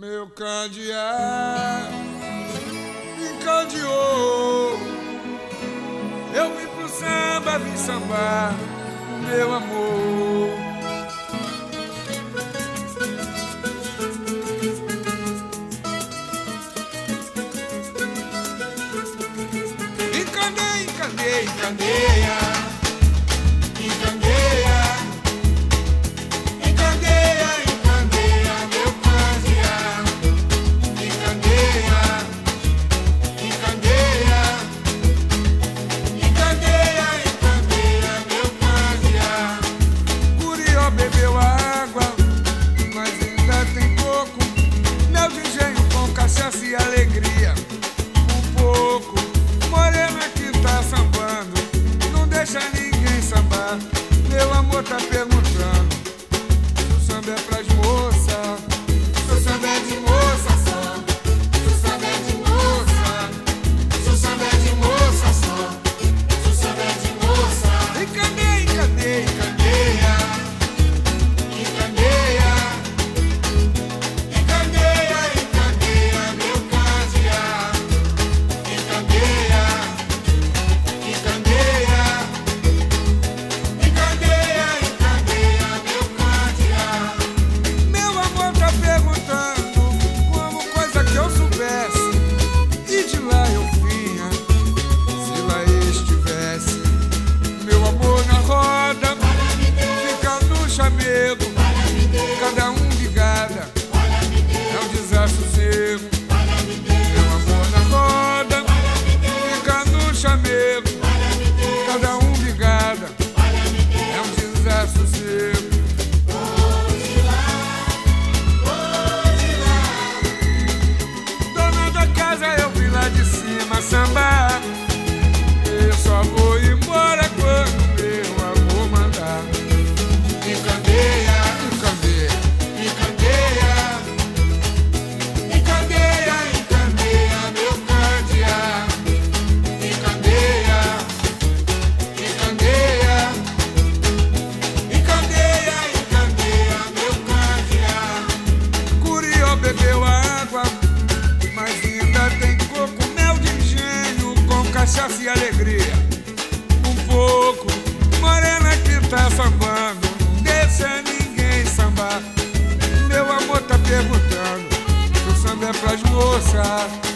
Meu cadeado me. Eu vim pro samba, vim sambar, meu amor. Encandei, encandei, encandeia. Ah. try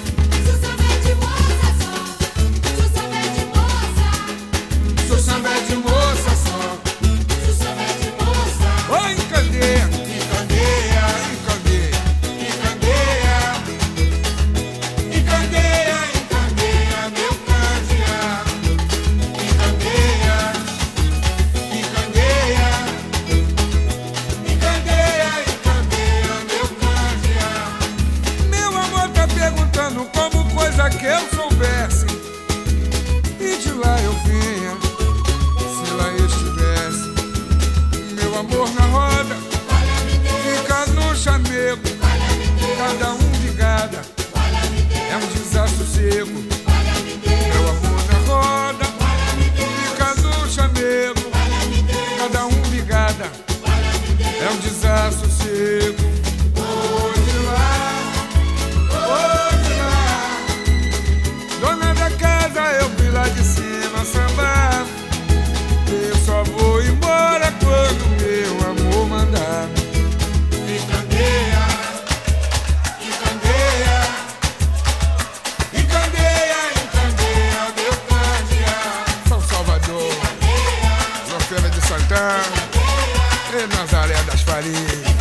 cada um de cada. É um desassossego. Nazaré das Farinhas.